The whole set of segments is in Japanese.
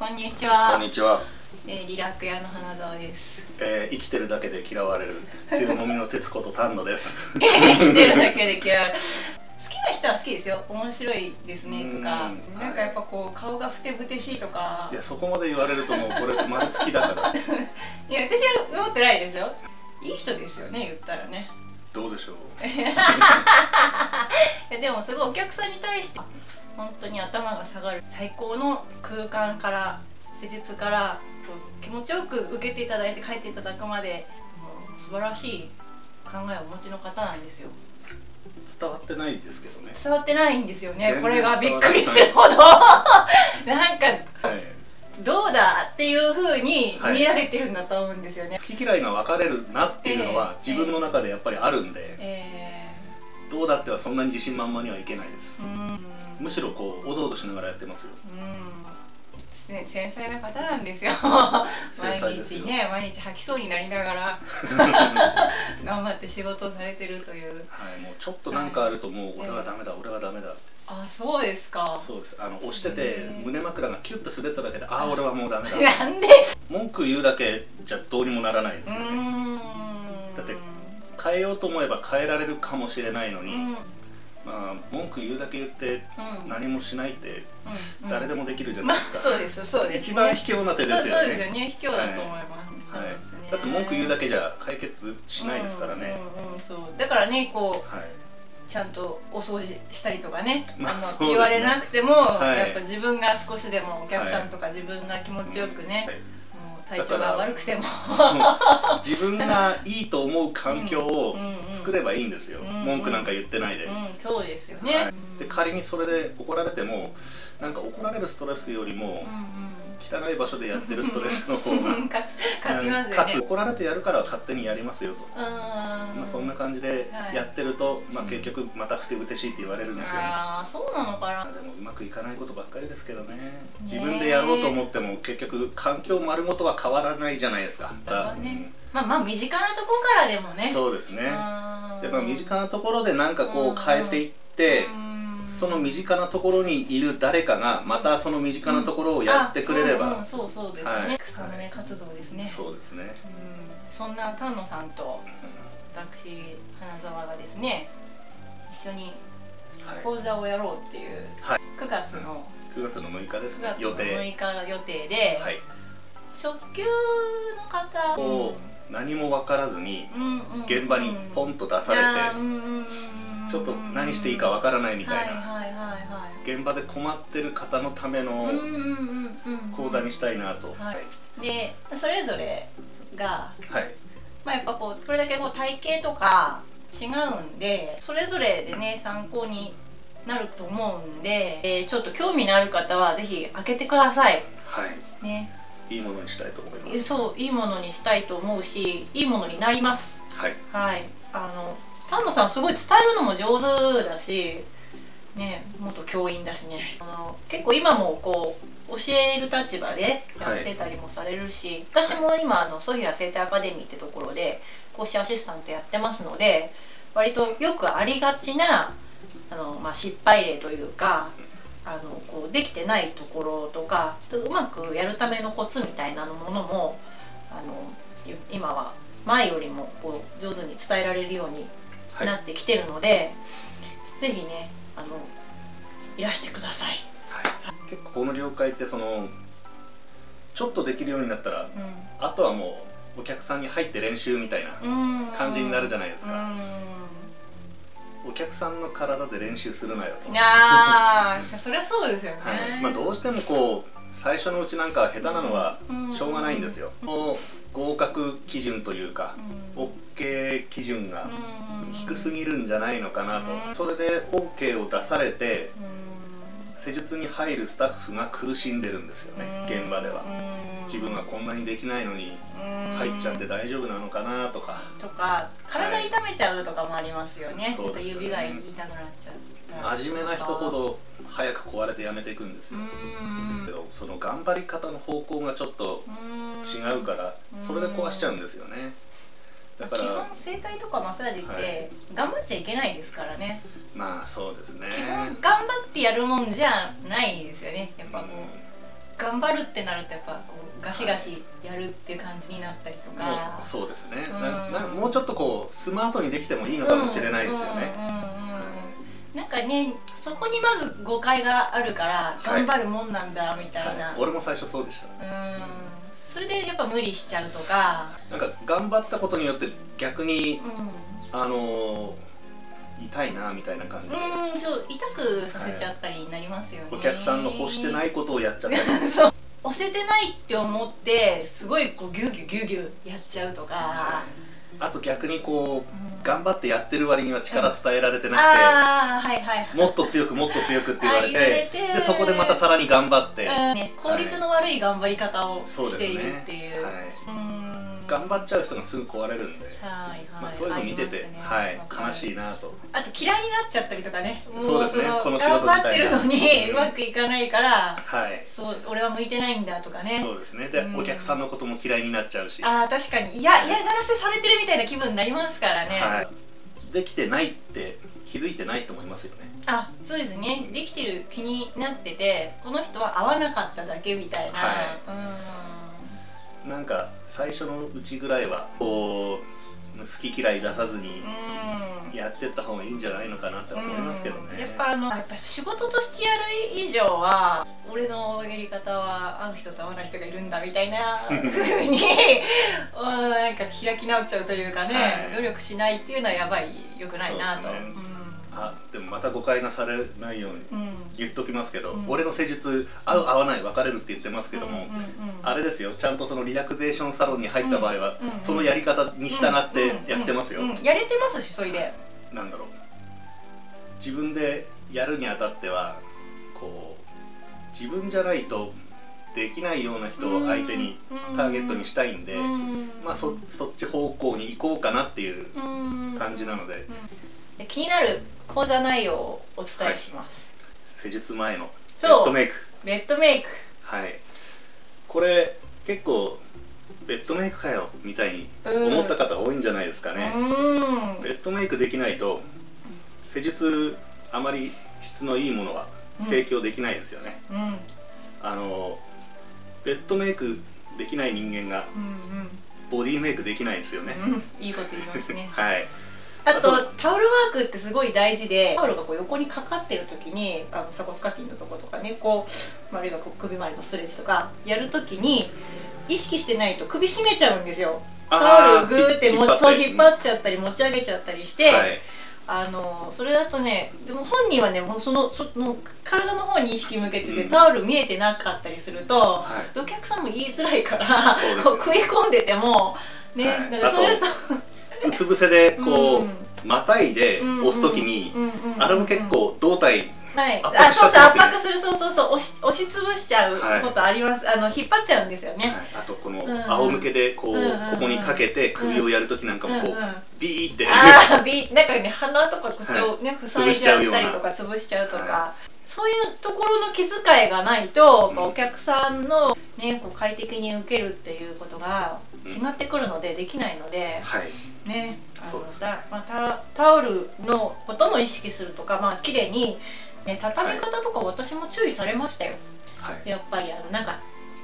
こんにちは。こんにちは。えー、リラック屋の花澤です。えー、生きてるだけで嫌われる。手のみの徹子と丹野です。生きてるだけで嫌われる。好きな人は好きですよ。面白いですねとか、なんかやっぱこう顔がふてぶてしいとか。いやそこまで言われるともうこれ丸つきだから。いや私は思ってないですよ。いい人ですよね言ったらね。どうでしょう。いやでもすごいお客さんに対して本当に頭が下がる最高の空間から施術から気持ちよく受けていただいて帰っていただくまで素晴らしい考えをお持ちの方なんですよ。伝わってないですけどね。伝わってないんですよね。これがびっくりするほど。なんか、はい、どうだっていうふうに見られてるんだと思うんですよね、はい、好き嫌いが分かれるなっていうのは、自分の中でやっぱりあるんで、えー、どうだってはそんなに自信満々にはいけないですむしろこうおどおどしながらやってますよ。うん。ね、繊細な方なんですよ。毎日ね毎日吐きそうになりながら 頑張って仕事をされてるという。はいもうちょっとなんかあるともう俺はダメだ、えー、俺はダメだ。あそうですか。そうです。あの押してて胸枕がキュッと滑っただけでああ俺はもうダメだ。なんで？文句言うだけじゃどうにもならないですよね。だって変えようと思えば変えられるかもしれないのに、まあ、文句言うだけ言って何もしないって誰でもできるじゃないですか、そうですそうです、一番卑怯な手ですよね。そうですよね。卑怯だと思います、はい、だって文句言うだけじゃ解決しないですからね、うんうんそう。だからねこう、はい。ちゃんとお掃除したりとかね、まあ、あの、ね、言われなくても、はい、やっぱ自分が少しでもお客さんとか自分が気持ちよくね、はい体調が悪くても。自分がいいと思う環境を作ればいいんですよ、文句なんか言ってないで、うん、そうですよね、はい、で仮にそれで怒られてもなんか怒られるストレスよりも、汚い場所でやってるストレスの方が。勝ちますよね。怒られてやるから勝手にやりますよと。まあ、そんな感じでやってると、はい、まあ、結局またふてぶてしいって言われるんですよ、ね、ああそうなのかな。でもうまくいかないことばっかりですけどね。自分でやろうと思っても結局環境丸ごとは変わらないじゃないですか、ね、まあまあ身近なところからでもね。そうですね。やっぱ身近なところで何かこう変えていって、その身近なところにいる誰かがまたその身近なところをやってくれれば、うんうんうん、そうそうですね、はい、草の根活動ですね、そうですね、うん、そんな丹野さんと私花澤がですね一緒に講座をやろうっていう、はい、9月の9月の6日ですね。予定。6日予定で、はい、初級の方を何も分からずに現場にポンと出されて、ちょっと何していいかわからないみたいな現場で困ってる方のための講座にしたいなと。でそれぞれが、はい、まあ、やっぱこうこれだけこう体型とか違うんでそれぞれでね参考になると思うんで、えー、ちょっと興味のある方はぜひ開けてください。はい、ねいいものにしたいと思います。そういいものにしたいと思うしいいものになります。はい。はい。あの丹野さんすごい伝えるのも上手だしね元教員だしね。あの結構今もこう教える立場でやってたりもされるし、はい、私も今あのソフィア生態アカデミーってところで講師アシスタントやってますので割とよくありがちなあの、まあ、失敗例というかあのこうできてないところとかうまくやるためのコツみたいなものもあの今は前よりもこう上手に伝えられるようになってきてるので、はい、ぜひねあのいらしてください、はい、結構この業界ってそのちょっとできるようになったら、うん、あとはもうお客さんに入って練習みたいな感じになるじゃないですか。お客さんの体で練習するなよと。いやそりゃそうですよね、はい。まあ、どうしてもこう最初のうちなんか下手なのはしょうがないんですよ、合格基準というか、OK 基準が低すぎるんじゃないのかなと、それで OK を出されて、施術に入るスタッフが苦しんでるんですよね現場では。自分はこんなにできないのに入っちゃって大丈夫なのかなとか。とか体痛めちゃうとかもありますよね、はい、指が痛くなっちゃう真面目な人ほど早く壊れてやめていくんですよ。けどその頑張り方の方向がちょっと違うからそれで壊しちゃうんですよねだから基本整体とかマッサージって頑張っちゃいけないですからね、まあそうですね。基本頑張ってやるもんじゃないですよね。やっぱこう、頑張るってなるとやっぱこうガシガシやるっていう感じになったりとか、そうですね、うん、なもうちょっとこうスマートにできてもいいのかもしれないですよね、なんかねそこにまず誤解があるから頑張るもんなんだみたいな、はいはい、俺も最初そうでした。うんそれでやっぱ無理しちゃうとか。なんか頑張ったことによって逆に、うん、あの痛いなみたいな感じで。うんそう痛くさせちゃったりになりますよね、はい、お客さんの欲してないことをやっちゃったり。そう。押せてないって思ってすごいこうギュギュギュギュやっちゃうとか、はい、あと逆にこう、うん、頑張ってやってる割には力伝えられてなくて、うんはいはい、もっと強くもっと強くって言われてでそこでまたさらに頑張って、うん。ね、効率の悪い頑張り方をしているっていう。はい、頑張っちゃう人がすぐ壊れるんで、はいはい。まあ、そういうの見てて、ね、はい、悲しいなと。あと嫌いになっちゃったりとかね。そうですね。この仕事頑張ってるのにうまくいかないから、はい、そう俺は向いてないんだとかね。そうですね。で、うん、お客さんのことも嫌いになっちゃうし。ああ確かに。いや嫌がらせされてるみたいな気分になりますからね、はい、できてないって気づいてない人もいますよね。あそうですね。できてる気になっててこの人は合わなかっただけみたいな、はい、うんなんか最初のうちぐらいはこう好き嫌い出さずにやってった方がいいんじゃないのかなって思いますけどね、やっぱあのやっぱ仕事としてやる以上は俺のやり方は合う人と合わない人がいるんだみたいな ふうに なんか開き直っちゃうというかね、はい、努力しないっていうのはやばいよくないなと。あでもまた誤解がされないように言っときますけど、うん、俺の施術合う合わない分かれるって言ってますけども、うんうんうん、あれですよちゃんとそのリラクゼーションサロンに入った場合は、うん。うん。うん、そのやり方に従ってやってますよ、うん。うんうん、やれてますしそれで。なんだろう。自分でやるにあたってはこう自分じゃないとできないような人を相手にターゲットにしたいんで、まあそそっち方向に行こうかなっていう感じなので、気になる講座内容をお伝えします、はい、施術前のベッドメイク。ベッドメイク。はい。これ結構ベッドメイクかよみたいに思った方多いんじゃないですかね、ベッドメイクできないと施術あまり質のいいものは提供できないですよね、うん、あのベッドメイクできない人間がボディメイクできないですよね、うん、いいこと言いますね。はいあとタオルワークってすごい大事でタオルがこう横にかかってる時にあの鎖骨カキンのとことかねこうあるいはこう首周りのストレッチとかやる時に意識してないと首絞めちゃうんですよ。タオルグーって持ちそう引っ張っちゃったり持ち上げちゃったりして、はい、あのそれだとねでも本人はねもうそのその体の方に意識向けてて、うん、タオル見えてなかったりすると、はい、お客さんも言いづらいから、ね、こう食い込んでてもね、はい、だからそれとうつ伏せでこう、またいで押す時に、あれも結構胴体はい、あそうそう圧迫するそうそうそう。押し押しつぶしちゃうことあります、はい、あの引っ張っちゃうんですよね、はい、あとこの仰向けでこう、ここにかけて首をやる時なんかもこう、ビーって。ああ ビーなんかね鼻とか口をね、塞いじゃったりとか潰しちゃうとか、そういうところの気遣いがないと、うん、お客さんの、ね、こう快適に受けるっていうことが違ってくるので、できないので、はい、ねあのだまあ、タオルのことも意識するとか、まあ綺麗に、ね、畳み方とか私も注意されましたよ。はい、やっぱりあのなんか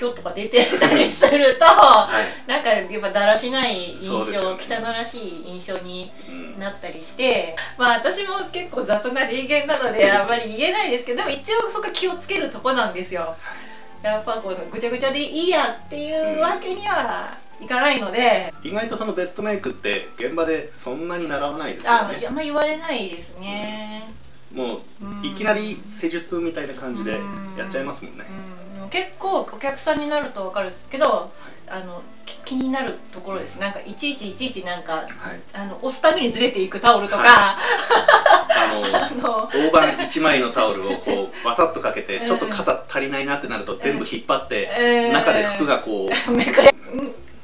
今日とか出てたりすると、はい、なんかやっぱだらしない印象、ね、汚らしい印象になったりして、うん、まあ私も結構雑な人間なので あんまり言えないですけどでも一応そこ気をつけるとこなんですよ。やっぱこうぐちゃぐちゃでいいやっていうわけにはいかないので、うん、意外とそのベッドメイクって現場でそんなに習わないですよね。ああんま言われないですね、うん、もういきなり施術みたいな感じでやっちゃいますもんね、うん。結構お客さんになると分かるんですけどあの気になるところです。なんかいちいちいちいちなんか、はい、あの押すたびにずれていくタオルとか、はい、あの大判1枚のタオルをこうバサッとかけてちょっと肩足りないなってなると全部引っ張って、えー、中で服がこう、めくれ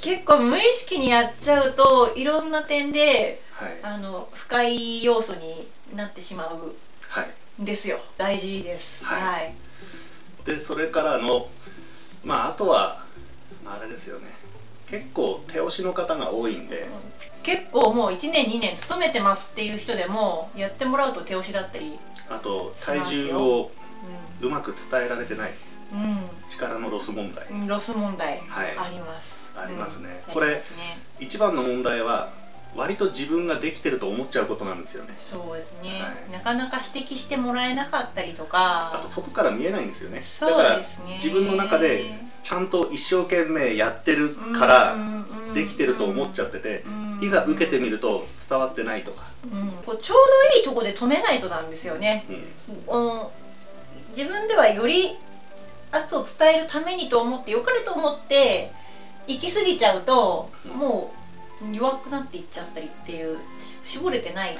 結構無意識にやっちゃうといろんな点で、はい、あの不快要素になってしまうんですよ、大事です。はい。でそれからのまああとはあれですよね。結構手押しの方が多いんで、結構もう1年2年勤めてますっていう人でもやってもらうと手押しだったりあと体重をうまく伝えられてない、うん、力のロス問題。ロス問題、はい、あります。ありますね、うん、これ、ね、一番の問題は割と自分ができてると思っちゃうことなんですよね。そうですね、はい、なかなか指摘してもらえなかったりとか。あと外から見えないんですよね。だから自分の中でちゃんと一生懸命やってるからできてると思っちゃってていざ受けてみると伝わってないとか、うん、こうちょうどいいとこで止めないとなんですよね、うん、自分ではより圧を伝えるためにと思ってよかれと思って行き過ぎちゃうと、もう弱くなっていっちゃったりっていう絞れてない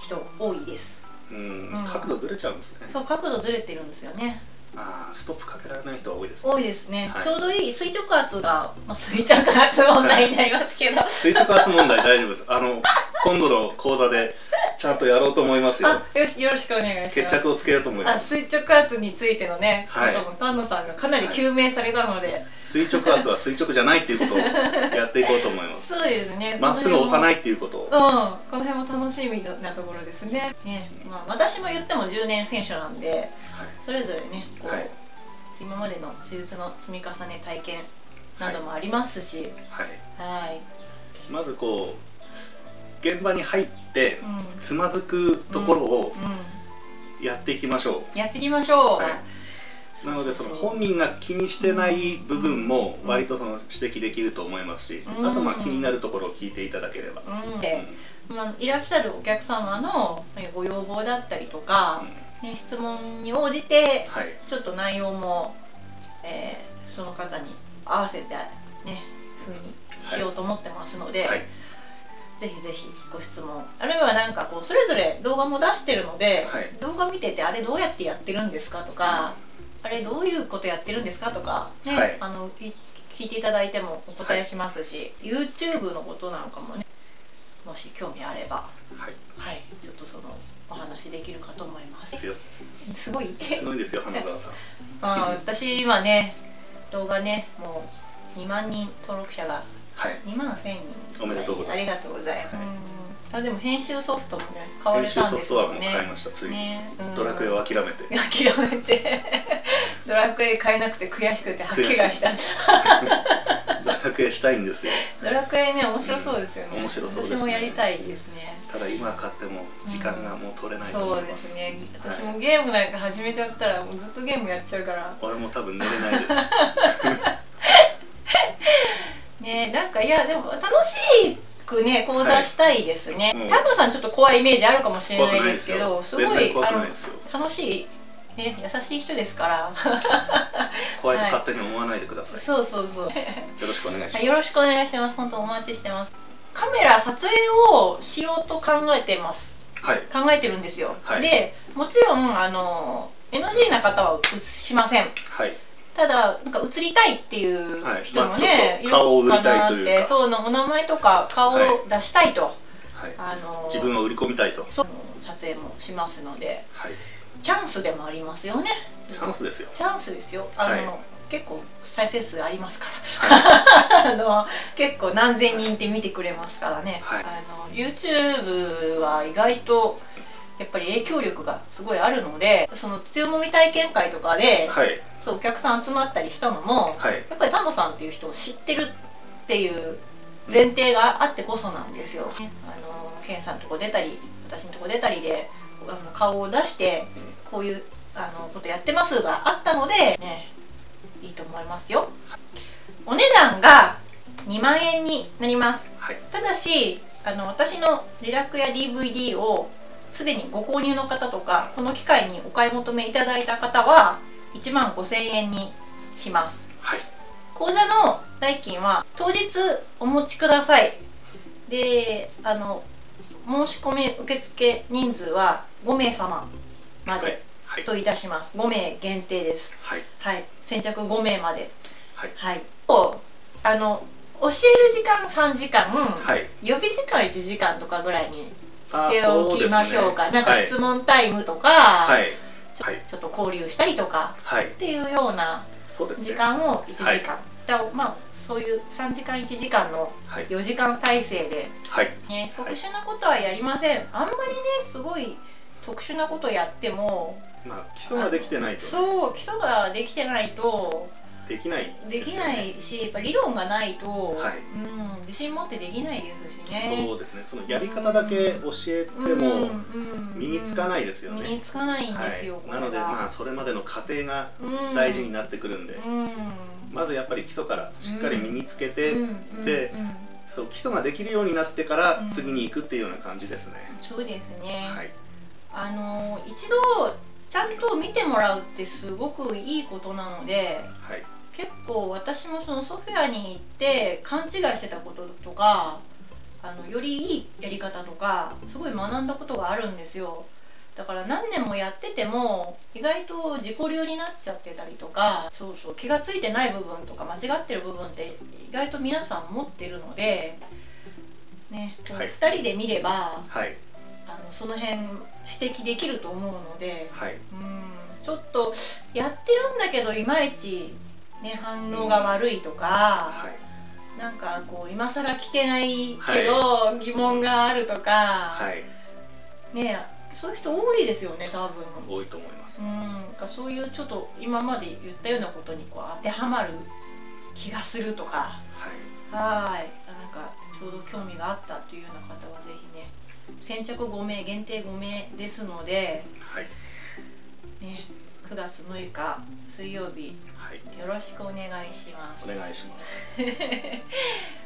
人多いです。うん、角度ずれちゃうんですね。そう角度ずれてるんですよね。あストップかけられない人は多いです、ね、多いですね、はい、ちょうどいい垂直圧が、まあ、垂直圧問題になりますけど、垂直圧問題大丈夫です。あの今度の講座でちゃんとやろうと思いますよ。よしよろしくお願いします。決着をつけようと思います。垂直圧についてのね、はい、丹野さんがかなり究明されたので、はい、垂直圧は垂直じゃないっていうことを やっていこうと思います。そうですね。まっすぐ押さないっていうことを。うんこの辺も楽しみなところですね。ね、まあ、私も言っても10年選手なんで、はい、それぞれねこう、はい。今までの手術の積み重ね体験などもありますし、はい、はい、まずこう現場に入ってつまずくところをやっていきましょう、やっていきましょう、はい、なのでその本人が気にしてない部分も割とその指摘できると思いますし、あとまあ気になるところを聞いていただければ、うん。まあ、いらっしゃるお客様のご要望だったりとか、ね、質問に応じて、ちょっと内容も、えー、その方に合わせてねふうにしようと思ってますので、はい、ぜひぜひご質問。あるいは何かこうそれぞれ動画も出してるので、はい、動画見ててあれどうやってやってるんですかとか、あれどういうことやってるんですかとかね、はい、あの聞いていただいてもお答えしますし、YouTube のことなんかもねもし興味あれば、はい、はい、ちょっとそのお話できるかと思います。すごい。すごいですよ、花澤さん。あ私今ね、動画ね、もう2万人登録者が、はい、2万1000人。おめでとうございます。ありがとうございます。あでも編集ソフトもね買われたんですよね。買いましたついに、ね、ドラクエを諦めて。諦めて ドラクエ買えなくて悔しくて吐き気がした。ドラクエしたいんですよ。ドラクエね面白そうですよね。面白そうです、私もやりたいですね。ただ今買っても時間がもう取れないそうですね。私もゲームなんか始めちゃったらもうずっとゲームやっちゃうから。俺も多分寝れないです。ねなんかいやでも楽しい。くね講座したいですね、はい、タコさんちょっと怖いイメージあるかもしれないですけどすごいあの楽しいね、優しい人ですから。怖いと勝手に思わないでください、はい、そうそうそう。よろしくお願いします。よろしくお願いします。本当お待ちしてます。カメラ撮影をしようと考えてます、はい、考えてるんですよ、はい、でもちろんあの NG な方は映しません、はい、ただなんか映りたいっていう人もね、はいまあ、顔を売りたいというか。そうのお名前とか顔を出したいと、はい、あの自分を売り込みたいと。撮影もしますので、はい、チャンスでもありますよね。チャンスですよ。チャンスですよ。あの、結構再生数ありますから、あの結構何千人って見てくれますからね、あの YouTube は意外とやっぱり影響力がすごいあるのでその強もみ体験会とかで、はい、そうお客さん集まったりしたのも、はい、やっぱり丹野さんっていう人を知ってるっていう前提があってこそなんですよ。うん、あのケンさんのとこ出たり私のとこ出たりであの顔を出してこういうあのことやってますがあったので、ね、いいと思いますよ。お値段が2万円になります。はい、ただしあの私のリラックや DVD をすでにご購入の方とかこの機会にお買い求めいただいた方は1万5000円にします、はい、講座の代金は当日お持ちください。であの申し込み受付人数は5名様までといたします、はい、5名限定です。はい、はい、先着5名まで。はい、はい、あの教える時間3時間、はい、予備時間1時間とかぐらいにしておきましょうか、ね、なんか質問タイムとか、はいちょちょっと交流したりとか、はい、っていうような時間を1時間、はい、まあそういう3時間1時間の4時間体制で、はい。ね、特殊なことはやりません、あんまりねすごい特殊なことやってもまあ基礎ができてないと、ね、そう基礎ができてないとできない、ね、できないしやっぱ理論がないと、はい。うん、自信持ってできないですしね。そうですね。そのやり方だけ教えても身につかないですよね、身につかないんですよ、はい、なのでまあそれまでの過程が大事になってくるんで、うん、まずやっぱり基礎からしっかり身につけて、うん、で、そう基礎ができるようになってから次に行くっていうような感じですね、そうですね、はい、あの一度ちゃんと見てもらうってすごくいいことなので、はい、結構私もそのソフェアに行って勘違いしてたこととかあのよりいいやり方とかすごい学んだことがあるんですよ。だから何年もやってても意外と自己流になっちゃってたりとかそうそう気が付いてない部分とか間違ってる部分って意外と皆さん持ってるので、ね、はい、2人で見れば、はい、あのその辺指摘できると思うので、はい、うん。ちょっとやってるんだけどいまいち、ね、反応が悪いとか、はい、なんかこう今更聞けないけど疑問があるとか、はい、ねそういう人多いですよね多分。多いと思います。うんかそういうちょっと今まで言ったようなことにこう当てはまる気がするとか。はい。はい。なんかちょうど興味があったというような方はぜひね先着5名限定5名ですので、はい。ね、9月6日水曜日、はい、よろしくお願いします。お願いします